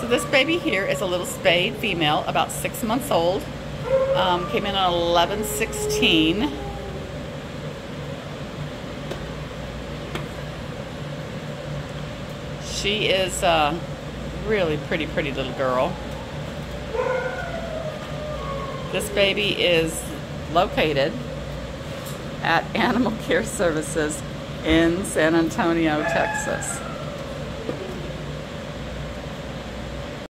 So this baby here is a little spayed female, about six months old. Um, came in on 1116. She is a really pretty, pretty little girl. This baby is located at Animal Care Services in San Antonio, Texas.